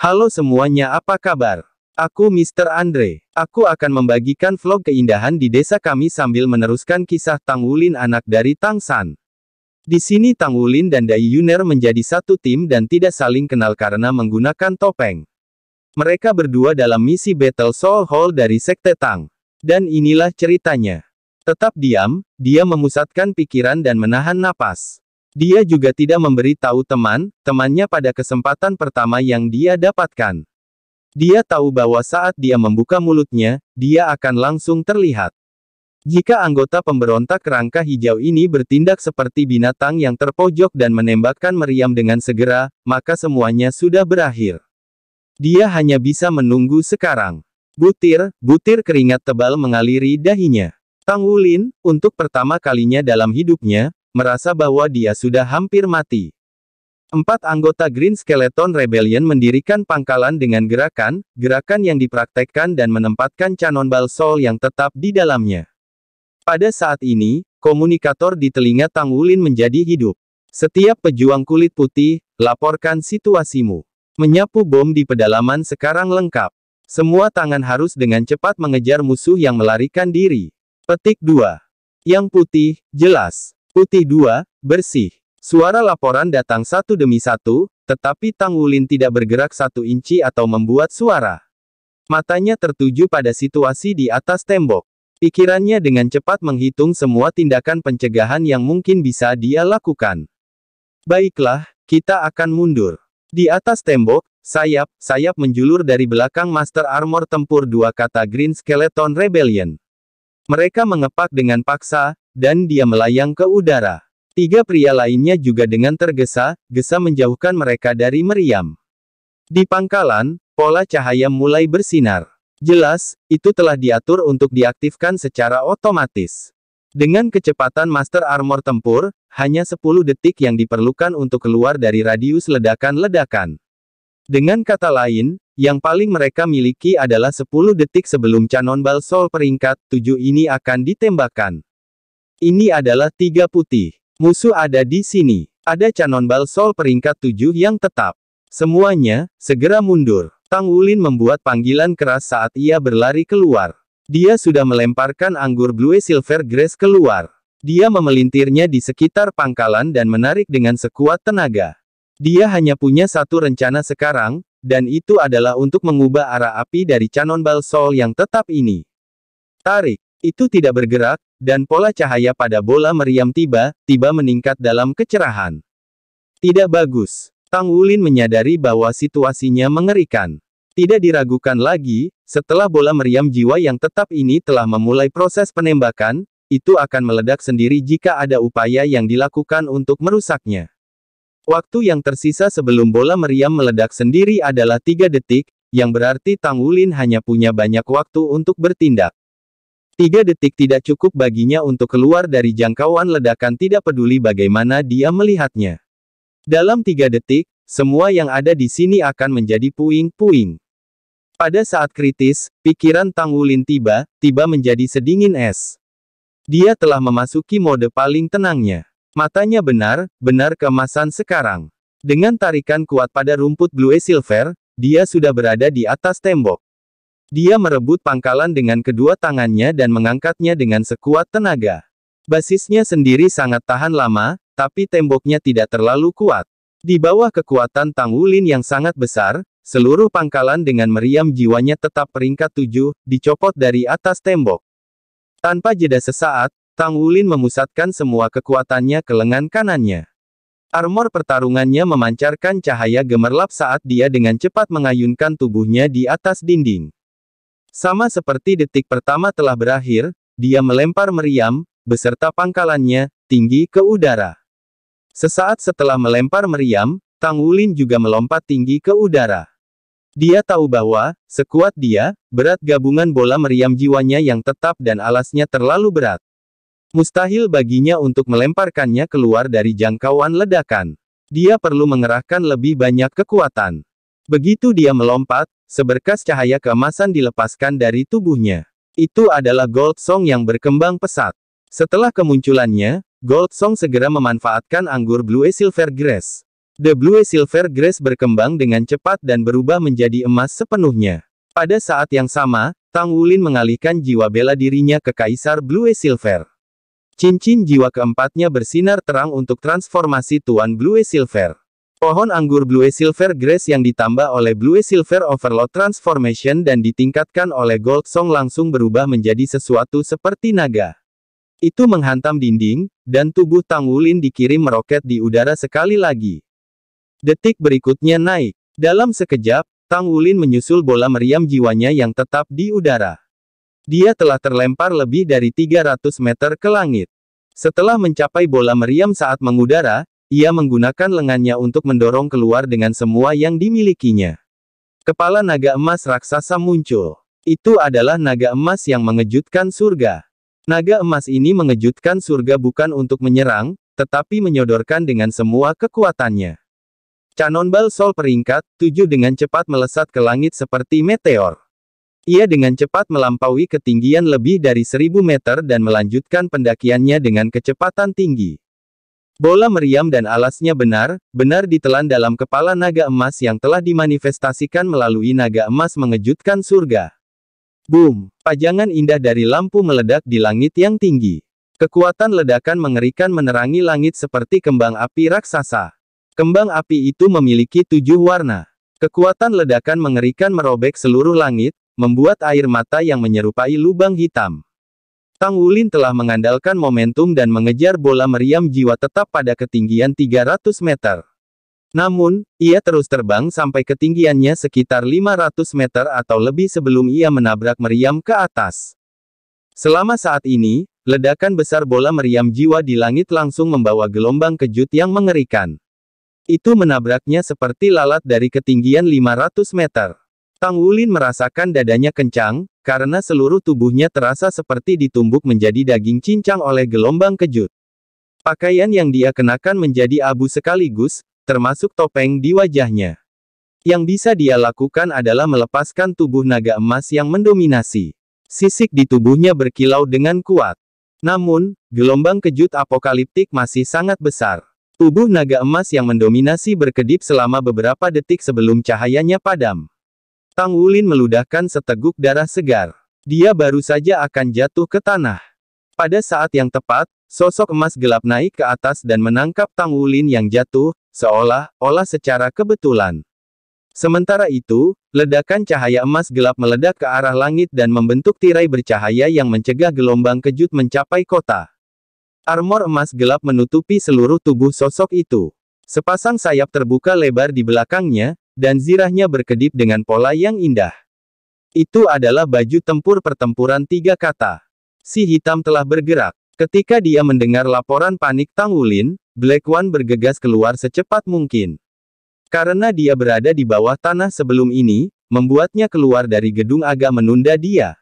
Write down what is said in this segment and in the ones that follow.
Halo semuanya apa kabar? Aku Mr. Andre. Aku akan membagikan vlog keindahan di desa kami sambil meneruskan kisah Tang Wulin anak dari Tang San. Di sini Tang Wulin dan Dai Yuner menjadi satu tim dan tidak saling kenal karena menggunakan topeng. Mereka berdua dalam misi Battle Soul Hall dari Sekte Tang. Dan inilah ceritanya. Tetap diam, dia memusatkan pikiran dan menahan napas. Dia juga tidak memberi tahu teman, temannya pada kesempatan pertama yang dia dapatkan. Dia tahu bahwa saat dia membuka mulutnya, dia akan langsung terlihat. Jika anggota pemberontak kerangka hijau ini bertindak seperti binatang yang terpojok dan menembakkan meriam dengan segera, maka semuanya sudah berakhir. Dia hanya bisa menunggu sekarang. Butir, butir keringat tebal mengaliri dahinya. Tang Wulin, untuk pertama kalinya dalam hidupnya, merasa bahwa dia sudah hampir mati. Empat anggota Green Skeleton Rebellion mendirikan pangkalan dengan gerakan, gerakan yang dipraktekkan dan menempatkan canon bal soul yang tetap di dalamnya. Pada saat ini, komunikator di telinga Tang Wulin menjadi hidup. Setiap pejuang kulit putih, laporkan situasimu. Menyapu bom di pedalaman sekarang lengkap. Semua tangan harus dengan cepat mengejar musuh yang melarikan diri. Petik 2. Yang putih, jelas. Putih dua, bersih. Suara laporan datang satu demi satu, tetapi Tang Wulin tidak bergerak satu inci atau membuat suara. Matanya tertuju pada situasi di atas tembok. Pikirannya dengan cepat menghitung semua tindakan pencegahan yang mungkin bisa dia lakukan. Baiklah, kita akan mundur. Di atas tembok, sayap, sayap menjulur dari belakang Master Armor Tempur dua kata Green Skeleton Rebellion. Mereka mengepak dengan paksa, dan dia melayang ke udara. Tiga pria lainnya juga dengan tergesa-gesa menjauhkan mereka dari meriam. Di pangkalan, pola cahaya mulai bersinar. Jelas, itu telah diatur untuk diaktifkan secara otomatis. Dengan kecepatan Master Armor Tempur, hanya 10 detik yang diperlukan untuk keluar dari radius ledakan-ledakan. Dengan kata lain, yang paling mereka miliki adalah 10 detik sebelum Canon Sol peringkat 7 ini akan ditembakkan. Ini adalah tiga putih. Musuh ada di sini. Ada Canon Bal Sol peringkat tujuh yang tetap. Semuanya, segera mundur. Tang Wulin membuat panggilan keras saat ia berlari keluar. Dia sudah melemparkan anggur Blue Silver Grace keluar. Dia memelintirnya di sekitar pangkalan dan menarik dengan sekuat tenaga. Dia hanya punya satu rencana sekarang, dan itu adalah untuk mengubah arah api dari Canon Bal Sol yang tetap ini. Tarik. Itu tidak bergerak, dan pola cahaya pada bola meriam tiba-tiba meningkat dalam kecerahan. Tidak bagus. Tang Wulin menyadari bahwa situasinya mengerikan. Tidak diragukan lagi, setelah bola meriam jiwa yang tetap ini telah memulai proses penembakan, itu akan meledak sendiri jika ada upaya yang dilakukan untuk merusaknya. Waktu yang tersisa sebelum bola meriam meledak sendiri adalah tiga detik, yang berarti Tang Wulin hanya punya banyak waktu untuk bertindak. Tiga detik tidak cukup baginya untuk keluar dari jangkauan ledakan tidak peduli bagaimana dia melihatnya. Dalam tiga detik, semua yang ada di sini akan menjadi puing-puing. Pada saat kritis, pikiran Tang Wulin tiba-tiba menjadi sedingin es. Dia telah memasuki mode paling tenangnya. Matanya benar-benar keemasan sekarang. Dengan tarikan kuat pada rumput Blue Silver, dia sudah berada di atas tembok. Dia merebut pangkalan dengan kedua tangannya dan mengangkatnya dengan sekuat tenaga. Basisnya sendiri sangat tahan lama, tapi temboknya tidak terlalu kuat. Di bawah kekuatan Tang Wulin yang sangat besar, seluruh pangkalan dengan meriam jiwanya tetap peringkat tujuh, dicopot dari atas tembok. Tanpa jeda sesaat, Tang Wulin memusatkan semua kekuatannya ke lengan kanannya. Armor pertarungannya memancarkan cahaya gemerlap saat dia dengan cepat mengayunkan tubuhnya di atas dinding. Sama seperti detik pertama telah berakhir, dia melempar meriam, beserta pangkalannya, tinggi ke udara. Sesaat setelah melempar meriam, Tang Wulin juga melompat tinggi ke udara. Dia tahu bahwa, sekuat dia, berat gabungan bola meriam jiwanya yang tetap dan alasnya terlalu berat. Mustahil baginya untuk melemparkannya keluar dari jangkauan ledakan. Dia perlu mengerahkan lebih banyak kekuatan. Begitu dia melompat, Seberkas cahaya keemasan dilepaskan dari tubuhnya. Itu adalah Gold Song yang berkembang pesat. Setelah kemunculannya, Gold Song segera memanfaatkan anggur Blue Silver Grass. The Blue Silver Grace berkembang dengan cepat dan berubah menjadi emas sepenuhnya. Pada saat yang sama, Tang Wulin mengalihkan jiwa bela dirinya ke Kaisar Blue Silver. Cincin jiwa keempatnya bersinar terang untuk transformasi Tuan Blue Silver. Pohon anggur Blue Silver Grace yang ditambah oleh Blue Silver Overload Transformation dan ditingkatkan oleh Gold Song langsung berubah menjadi sesuatu seperti naga. Itu menghantam dinding, dan tubuh Tang Wulin dikirim meroket di udara sekali lagi. Detik berikutnya naik. Dalam sekejap, Tang Wulin menyusul bola meriam jiwanya yang tetap di udara. Dia telah terlempar lebih dari 300 meter ke langit. Setelah mencapai bola meriam saat mengudara, ia menggunakan lengannya untuk mendorong keluar dengan semua yang dimilikinya. Kepala naga emas raksasa muncul. Itu adalah naga emas yang mengejutkan surga. Naga emas ini mengejutkan surga bukan untuk menyerang, tetapi menyodorkan dengan semua kekuatannya. Canonbal Sol peringkat 7 dengan cepat melesat ke langit seperti meteor. Ia dengan cepat melampaui ketinggian lebih dari 1000 meter dan melanjutkan pendakiannya dengan kecepatan tinggi. Bola meriam dan alasnya benar, benar ditelan dalam kepala naga emas yang telah dimanifestasikan melalui naga emas mengejutkan surga. Boom! Pajangan indah dari lampu meledak di langit yang tinggi. Kekuatan ledakan mengerikan menerangi langit seperti kembang api raksasa. Kembang api itu memiliki tujuh warna. Kekuatan ledakan mengerikan merobek seluruh langit, membuat air mata yang menyerupai lubang hitam. Tang Wulin telah mengandalkan momentum dan mengejar bola meriam jiwa tetap pada ketinggian 300 meter. Namun, ia terus terbang sampai ketinggiannya sekitar 500 meter atau lebih sebelum ia menabrak meriam ke atas. Selama saat ini, ledakan besar bola meriam jiwa di langit langsung membawa gelombang kejut yang mengerikan. Itu menabraknya seperti lalat dari ketinggian 500 meter. Tang Wulin merasakan dadanya kencang, karena seluruh tubuhnya terasa seperti ditumbuk menjadi daging cincang oleh gelombang kejut. Pakaian yang dia kenakan menjadi abu sekaligus, termasuk topeng di wajahnya. Yang bisa dia lakukan adalah melepaskan tubuh naga emas yang mendominasi. Sisik di tubuhnya berkilau dengan kuat. Namun, gelombang kejut apokaliptik masih sangat besar. Tubuh naga emas yang mendominasi berkedip selama beberapa detik sebelum cahayanya padam. Tang Wulin meludahkan seteguk darah segar. Dia baru saja akan jatuh ke tanah. Pada saat yang tepat, sosok emas gelap naik ke atas dan menangkap Tang Wulin yang jatuh, seolah-olah secara kebetulan. Sementara itu, ledakan cahaya emas gelap meledak ke arah langit dan membentuk tirai bercahaya yang mencegah gelombang kejut mencapai kota. Armor emas gelap menutupi seluruh tubuh sosok itu. Sepasang sayap terbuka lebar di belakangnya, dan zirahnya berkedip dengan pola yang indah. Itu adalah baju tempur pertempuran tiga kata. Si hitam telah bergerak. Ketika dia mendengar laporan panik Tang Wulin, Black One bergegas keluar secepat mungkin. Karena dia berada di bawah tanah sebelum ini, membuatnya keluar dari gedung agak menunda dia.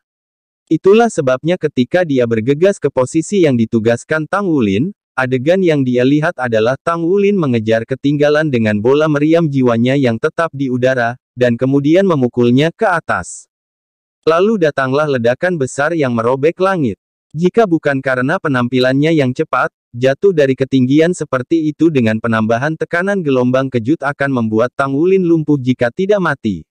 Itulah sebabnya ketika dia bergegas ke posisi yang ditugaskan Tang Wulin, adegan yang dia lihat adalah Tang Wulin mengejar ketinggalan dengan bola meriam jiwanya yang tetap di udara, dan kemudian memukulnya ke atas. Lalu datanglah ledakan besar yang merobek langit. Jika bukan karena penampilannya yang cepat, jatuh dari ketinggian seperti itu dengan penambahan tekanan gelombang kejut akan membuat Tang Wulin lumpuh jika tidak mati.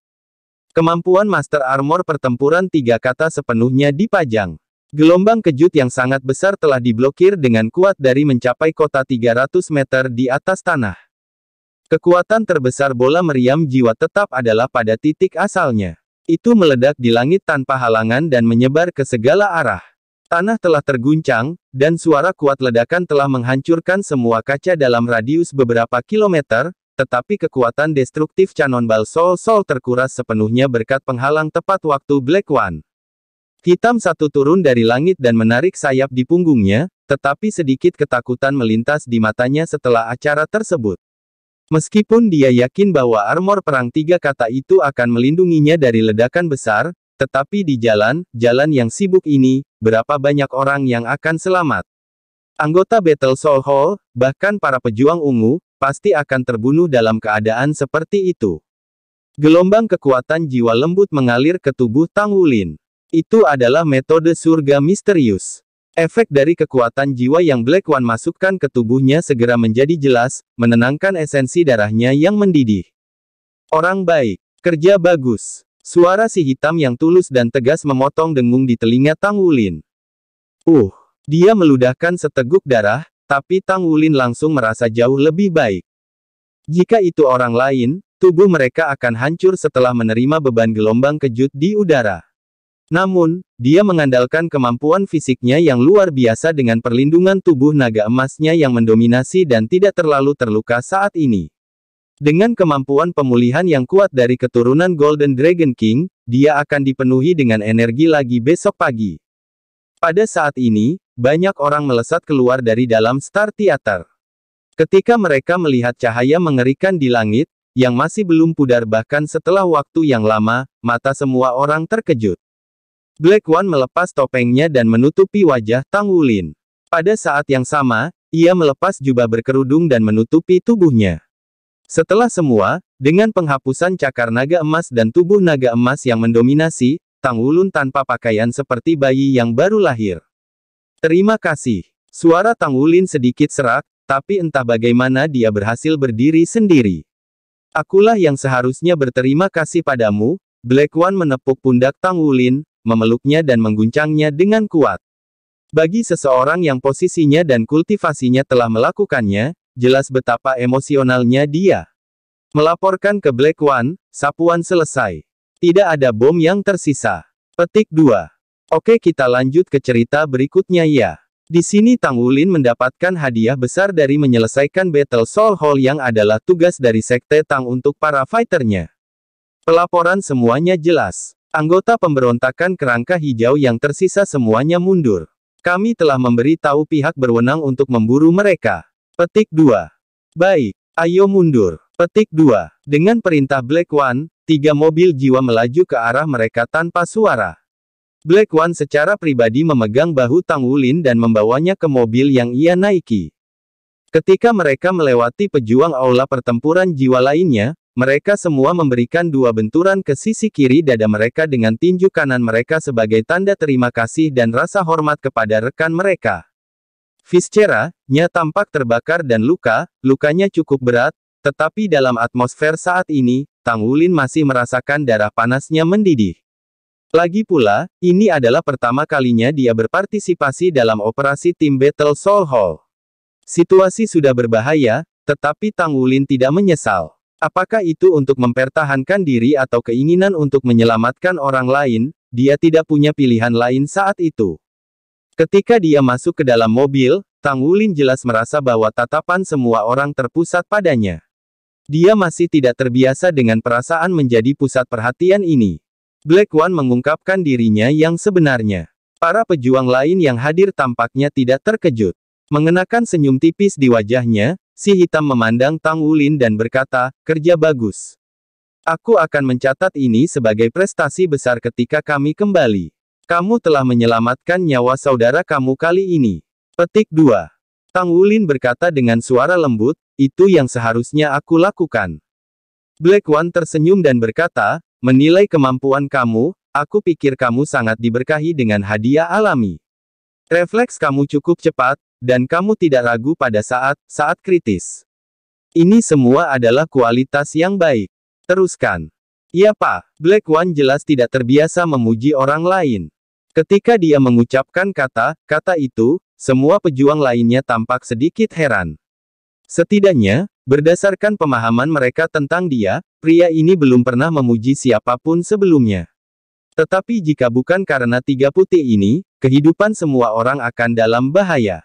Kemampuan Master Armor pertempuran tiga kata sepenuhnya dipajang. Gelombang kejut yang sangat besar telah diblokir dengan kuat dari mencapai kota 300 meter di atas tanah. Kekuatan terbesar bola meriam jiwa tetap adalah pada titik asalnya. Itu meledak di langit tanpa halangan dan menyebar ke segala arah. Tanah telah terguncang, dan suara kuat ledakan telah menghancurkan semua kaca dalam radius beberapa kilometer, tetapi kekuatan destruktif Canon Bal Sol Sol terkuras sepenuhnya berkat penghalang tepat waktu Black One. Hitam satu turun dari langit dan menarik sayap di punggungnya, tetapi sedikit ketakutan melintas di matanya setelah acara tersebut. Meskipun dia yakin bahwa armor perang tiga kata itu akan melindunginya dari ledakan besar, tetapi di jalan, jalan yang sibuk ini, berapa banyak orang yang akan selamat. Anggota Battle Soul Hall, bahkan para pejuang ungu, pasti akan terbunuh dalam keadaan seperti itu. Gelombang kekuatan jiwa lembut mengalir ke tubuh Tang Wulin. Itu adalah metode surga misterius. Efek dari kekuatan jiwa yang Black One masukkan ke tubuhnya segera menjadi jelas, menenangkan esensi darahnya yang mendidih. Orang baik, kerja bagus. Suara si hitam yang tulus dan tegas memotong dengung di telinga Tang Wulin. Uh, dia meludahkan seteguk darah, tapi Tang Wulin langsung merasa jauh lebih baik. Jika itu orang lain, tubuh mereka akan hancur setelah menerima beban gelombang kejut di udara. Namun, dia mengandalkan kemampuan fisiknya yang luar biasa dengan perlindungan tubuh naga emasnya yang mendominasi dan tidak terlalu terluka saat ini. Dengan kemampuan pemulihan yang kuat dari keturunan Golden Dragon King, dia akan dipenuhi dengan energi lagi besok pagi. Pada saat ini, banyak orang melesat keluar dari dalam Star Theater. Ketika mereka melihat cahaya mengerikan di langit, yang masih belum pudar bahkan setelah waktu yang lama, mata semua orang terkejut. Black One melepas topengnya dan menutupi wajah Tang Wulin. Pada saat yang sama, ia melepas jubah berkerudung dan menutupi tubuhnya. Setelah semua, dengan penghapusan cakar naga emas dan tubuh naga emas yang mendominasi, Tang Wulun tanpa pakaian seperti bayi yang baru lahir. Terima kasih. Suara Tang Wulin sedikit serak, tapi entah bagaimana dia berhasil berdiri sendiri. Akulah yang seharusnya berterima kasih padamu, Black One menepuk pundak Tang Wulin, memeluknya dan mengguncangnya dengan kuat. Bagi seseorang yang posisinya dan kultivasinya telah melakukannya, jelas betapa emosionalnya dia. Melaporkan ke Black One, sapuan selesai. Tidak ada bom yang tersisa. Petik 2. Oke kita lanjut ke cerita berikutnya ya. Di sini Tang Wulin mendapatkan hadiah besar dari menyelesaikan Battle Soul Hall yang adalah tugas dari Sekte Tang untuk para fighternya. Pelaporan semuanya jelas. Anggota pemberontakan kerangka hijau yang tersisa semuanya mundur. Kami telah memberi tahu pihak berwenang untuk memburu mereka. Petik 2. Baik, ayo mundur. Petik 2. Dengan perintah Black One, tiga mobil jiwa melaju ke arah mereka tanpa suara. Black One secara pribadi memegang bahu Tang Wulin dan membawanya ke mobil yang ia naiki. Ketika mereka melewati pejuang aula pertempuran jiwa lainnya, mereka semua memberikan dua benturan ke sisi kiri dada mereka dengan tinju kanan mereka sebagai tanda terima kasih dan rasa hormat kepada rekan mereka. Viscera, nya tampak terbakar dan luka, lukanya cukup berat, tetapi dalam atmosfer saat ini, Tang Wulin masih merasakan darah panasnya mendidih. Lagi pula, ini adalah pertama kalinya dia berpartisipasi dalam operasi tim Battle Soul Hall. Situasi sudah berbahaya, tetapi Tang Wulin tidak menyesal. Apakah itu untuk mempertahankan diri atau keinginan untuk menyelamatkan orang lain, dia tidak punya pilihan lain saat itu. Ketika dia masuk ke dalam mobil, Tang Wulin jelas merasa bahwa tatapan semua orang terpusat padanya. Dia masih tidak terbiasa dengan perasaan menjadi pusat perhatian ini. Black One mengungkapkan dirinya yang sebenarnya. Para pejuang lain yang hadir tampaknya tidak terkejut. Mengenakan senyum tipis di wajahnya, Si hitam memandang Tang Wulin dan berkata, kerja bagus. Aku akan mencatat ini sebagai prestasi besar ketika kami kembali. Kamu telah menyelamatkan nyawa saudara kamu kali ini. Petik 2. Tang Wulin berkata dengan suara lembut, itu yang seharusnya aku lakukan. Black One tersenyum dan berkata, menilai kemampuan kamu, aku pikir kamu sangat diberkahi dengan hadiah alami. Refleks kamu cukup cepat, dan kamu tidak ragu pada saat-saat kritis. Ini semua adalah kualitas yang baik. Teruskan. Iya pak, Black One jelas tidak terbiasa memuji orang lain. Ketika dia mengucapkan kata-kata itu, semua pejuang lainnya tampak sedikit heran. Setidaknya, berdasarkan pemahaman mereka tentang dia, pria ini belum pernah memuji siapa pun sebelumnya. Tetapi jika bukan karena tiga putih ini, kehidupan semua orang akan dalam bahaya.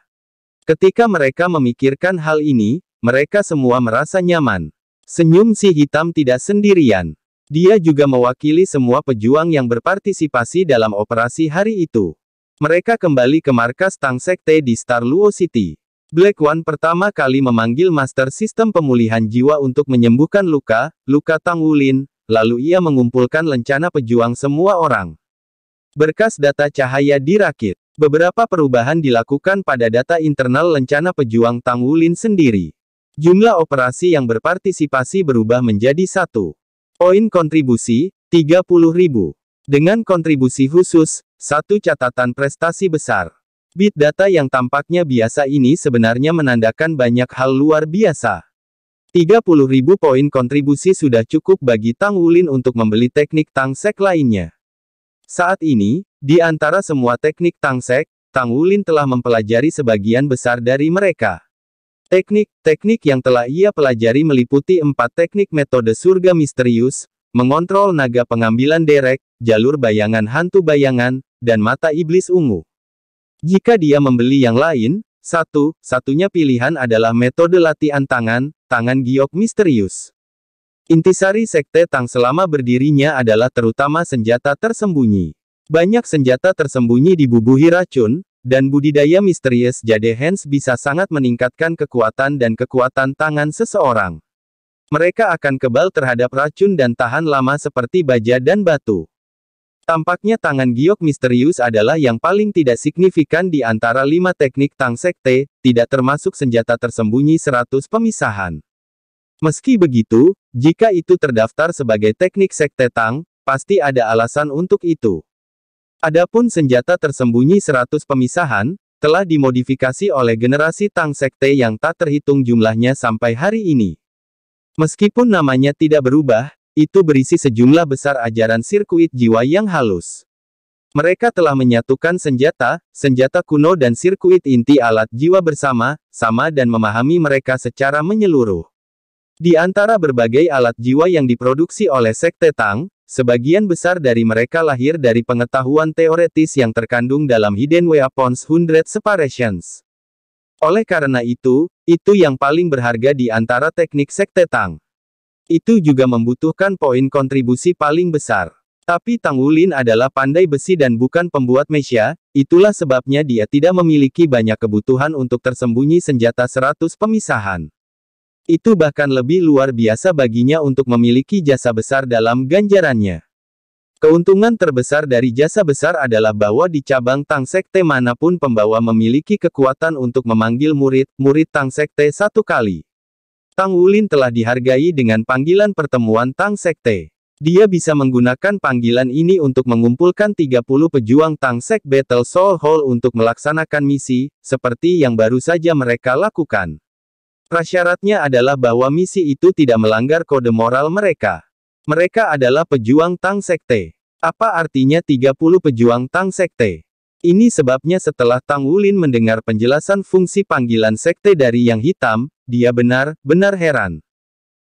Ketika mereka memikirkan hal ini, mereka semua merasa nyaman. Senyum si hitam tidak sendirian. Dia juga mewakili semua pejuang yang berpartisipasi dalam operasi hari itu. Mereka kembali ke markas Tang Sekte di Star Luo City. Black One pertama kali memanggil Master Sistem Pemulihan Jiwa untuk menyembuhkan luka, luka Tang Wulin, lalu ia mengumpulkan lencana pejuang semua orang. Berkas data cahaya dirakit. Beberapa perubahan dilakukan pada data internal lencana pejuang Tang Wulin sendiri. Jumlah operasi yang berpartisipasi berubah menjadi satu. Poin kontribusi, 30.000. Dengan kontribusi khusus, satu catatan prestasi besar. Bit data yang tampaknya biasa ini sebenarnya menandakan banyak hal luar biasa. 30.000 poin kontribusi sudah cukup bagi Tang Wulin untuk membeli teknik Tang Sek lainnya. Saat ini, di antara semua teknik Tang Sek, Tang Wulin telah mempelajari sebagian besar dari mereka. Teknik-teknik yang telah ia pelajari meliputi empat teknik metode surga misterius, mengontrol naga pengambilan derek, jalur bayangan hantu bayangan, dan mata iblis ungu. Jika dia membeli yang lain, satu, satunya pilihan adalah metode latihan tangan, tangan giok misterius. Intisari Sekte Tang selama berdirinya adalah terutama senjata tersembunyi. Banyak senjata tersembunyi dibubuhi racun, dan budidaya misterius Jade Hands bisa sangat meningkatkan kekuatan dan kekuatan tangan seseorang. Mereka akan kebal terhadap racun dan tahan lama seperti baja dan batu. Tampaknya tangan giok misterius adalah yang paling tidak signifikan di antara lima teknik Tang Sekte, tidak termasuk senjata tersembunyi seratus pemisahan. Meski begitu, jika itu terdaftar sebagai teknik Sekte Tang, pasti ada alasan untuk itu. Adapun senjata tersembunyi seratus pemisahan, telah dimodifikasi oleh generasi Tang Sekte yang tak terhitung jumlahnya sampai hari ini. Meskipun namanya tidak berubah, itu berisi sejumlah besar ajaran sirkuit jiwa yang halus. Mereka telah menyatukan senjata, senjata kuno dan sirkuit inti alat jiwa bersama, sama dan memahami mereka secara menyeluruh. Di antara berbagai alat jiwa yang diproduksi oleh Sekte Tang, sebagian besar dari mereka lahir dari pengetahuan teoretis yang terkandung dalam Hidden Weapons Hundred Separations. Oleh karena itu, itu yang paling berharga di antara teknik Sekte Tang. Itu juga membutuhkan poin kontribusi paling besar. Tapi Tang Wulin adalah pandai besi dan bukan pembuat mesia, itulah sebabnya dia tidak memiliki banyak kebutuhan untuk tersembunyi senjata seratus pemisahan. Itu bahkan lebih luar biasa baginya untuk memiliki jasa besar dalam ganjarannya. Keuntungan terbesar dari jasa besar adalah bahwa di cabang Tang Sekte mana pun pembawa memiliki kekuatan untuk memanggil murid-murid Tang Sekte satu kali. Tang Wulin telah dihargai dengan panggilan pertemuan Tang Sekte. Dia bisa menggunakan panggilan ini untuk mengumpulkan 30 pejuang Tang Sek Battle Soul Hall untuk melaksanakan misi, seperti yang baru saja mereka lakukan. Prasyaratnya adalah bahwa misi itu tidak melanggar kode moral mereka. Mereka adalah pejuang Tang Sekte. Apa artinya 30 pejuang Tang Sekte? Ini sebabnya setelah Tang Wulin mendengar penjelasan fungsi panggilan sekte dari Yang Hitam, dia benar-benar heran.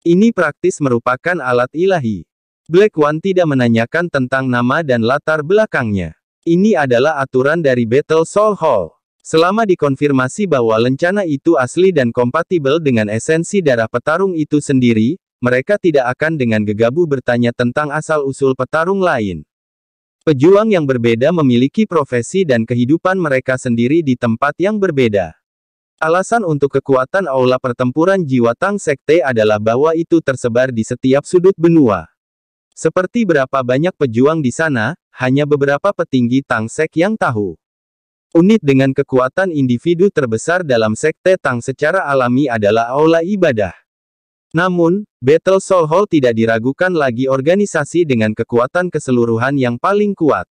Ini praktis merupakan alat ilahi. Black One tidak menanyakan tentang nama dan latar belakangnya. Ini adalah aturan dari Battle Soul Hall. Selama dikonfirmasi bahwa lencana itu asli dan kompatibel dengan esensi darah petarung itu sendiri, mereka tidak akan dengan gegabah bertanya tentang asal-usul petarung lain. Pejuang yang berbeda memiliki profesi dan kehidupan mereka sendiri di tempat yang berbeda. Alasan untuk kekuatan aula pertempuran jiwa Tang Sekte adalah bahwa itu tersebar di setiap sudut benua. Seperti berapa banyak pejuang di sana, hanya beberapa petinggi Tang Sek yang tahu. Unit dengan kekuatan individu terbesar dalam Sekte Tang secara alami adalah aula ibadah. Namun, Battle Soul Hall tidak diragukan lagi organisasi dengan kekuatan keseluruhan yang paling kuat.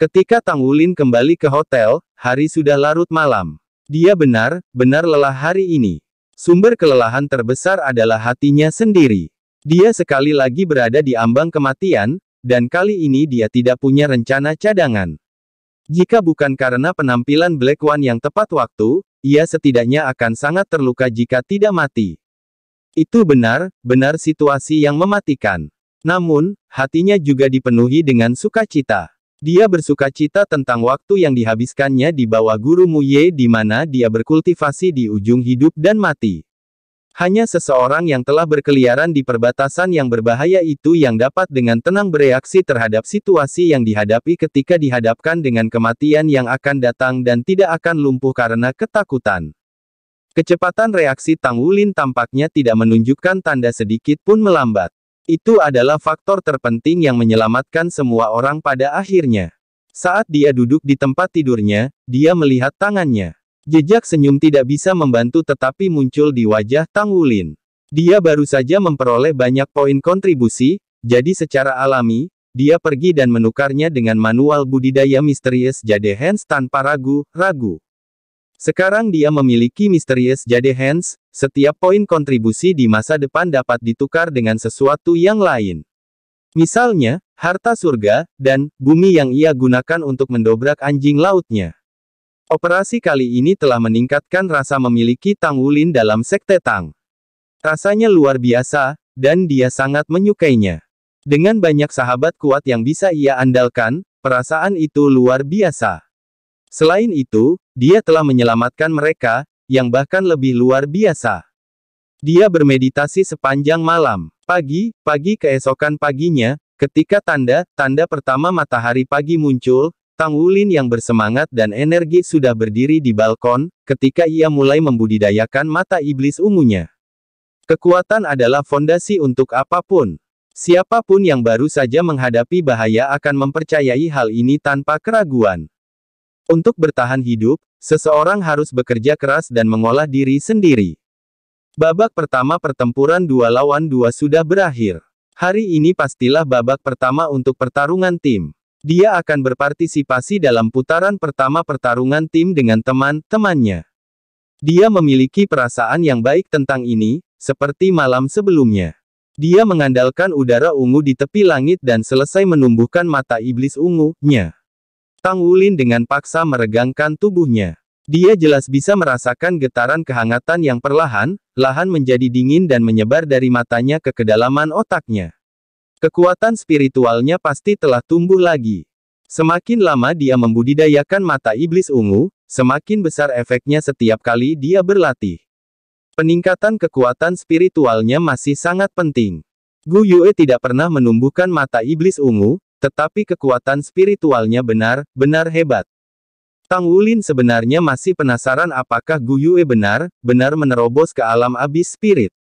Ketika Tang Wulin kembali ke hotel, hari sudah larut malam. Dia benar, benar lelah hari ini. Sumber kelelahan terbesar adalah hatinya sendiri. Dia sekali lagi berada di ambang kematian, dan kali ini dia tidak punya rencana cadangan. Jika bukan karena penampilan Black One yang tepat waktu, ia setidaknya akan sangat terluka jika tidak mati. Itu benar, benar situasi yang mematikan. Namun, hatinya juga dipenuhi dengan sukacita. Dia bersuka cita tentang waktu yang dihabiskannya di bawah guru Muye di mana dia berkultivasi di ujung hidup dan mati. Hanya seseorang yang telah berkeliaran di perbatasan yang berbahaya itu yang dapat dengan tenang bereaksi terhadap situasi yang dihadapi ketika dihadapkan dengan kematian yang akan datang dan tidak akan lumpuh karena ketakutan. Kecepatan reaksi Tang Wulin tampaknya tidak menunjukkan tanda sedikit pun melambat. Itu adalah faktor terpenting yang menyelamatkan semua orang pada akhirnya. Saat dia duduk di tempat tidurnya, dia melihat tangannya. Jejak senyum tidak bisa membantu tetapi muncul di wajah Tang Wulin. Dia baru saja memperoleh banyak poin kontribusi, jadi secara alami, dia pergi dan menukarnya dengan manual budidaya misterius Jade Hands tanpa ragu-ragu. Sekarang dia memiliki misterius Jade Hands, setiap poin kontribusi di masa depan dapat ditukar dengan sesuatu yang lain. Misalnya, harta surga, dan bumi yang ia gunakan untuk mendobrak anjing lautnya. Operasi kali ini telah meningkatkan rasa memiliki Tang Wulin dalam Sekte Tang. Rasanya luar biasa, dan dia sangat menyukainya. Dengan banyak sahabat kuat yang bisa ia andalkan, perasaan itu luar biasa. Selain itu, dia telah menyelamatkan mereka, yang bahkan lebih luar biasa. Dia bermeditasi sepanjang malam. Pagi, pagi keesokan paginya, ketika tanda-tanda pertama matahari pagi muncul, Tang Wulin yang bersemangat dan energi sudah berdiri di balkon, ketika ia mulai membudidayakan mata iblis ungunya. Kekuatan adalah fondasi untuk apa pun. Siapa pun yang baru saja menghadapi bahaya akan mempercayai hal ini tanpa keraguan. Untuk bertahan hidup, seseorang harus bekerja keras dan mengolah diri sendiri. Babak pertama pertempuran dua lawan dua sudah berakhir. Hari ini pastilah babak pertama untuk pertarungan tim. Dia akan berpartisipasi dalam putaran pertama pertarungan tim dengan teman-temannya. Dia memiliki perasaan yang baik tentang ini, seperti malam sebelumnya. Dia mengandalkan udara ungu di tepi langit dan selesai menumbuhkan mata iblis ungu-nya. Tang Wulin dengan paksa meregangkan tubuhnya. Dia jelas bisa merasakan getaran kehangatan yang perlahan, lahan menjadi dingin dan menyebar dari matanya ke kedalaman otaknya. Kekuatan spiritualnya pasti telah tumbuh lagi. Semakin lama dia membudidayakan mata iblis ungu, semakin besar efeknya setiap kali dia berlatih. Peningkatan kekuatan spiritualnya masih sangat penting. Gu Yue tidak pernah menumbuhkan mata iblis ungu, tetapi kekuatan spiritualnya benar-benar hebat. Tang Wulin sebenarnya masih penasaran apakah Gu Yue benar-benar menerobos ke alam abis spirit.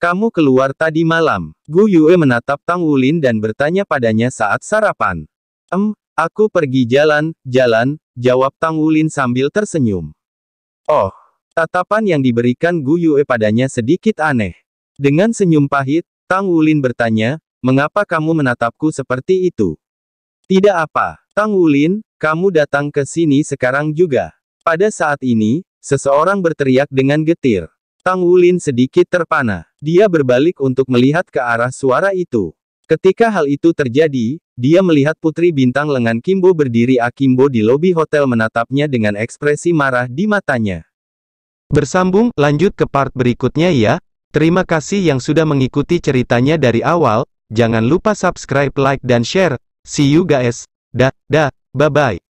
Kamu keluar tadi malam. Gu Yue menatap Tang Wulin dan bertanya padanya saat sarapan. Em, aku pergi jalan, jalan, jawab Tang Wulin sambil tersenyum. Oh, tatapan yang diberikan Gu Yue padanya sedikit aneh. Dengan senyum pahit, Tang Wulin bertanya, mengapa kamu menatapku seperti itu? Tidak apa, Tang Wulin, kamu datang ke sini sekarang juga. Pada saat ini, seseorang berteriak dengan getir. Tang Wulin sedikit terpana. Dia berbalik untuk melihat ke arah suara itu. Ketika hal itu terjadi, dia melihat putri bintang lengan Kimbo berdiri akimbo di lobi hotel menatapnya dengan ekspresi marah di matanya. Bersambung, lanjut ke part berikutnya ya. Terima kasih yang sudah mengikuti ceritanya dari awal, jangan lupa subscribe, like dan share. See you guys. Da, da. Bye bye.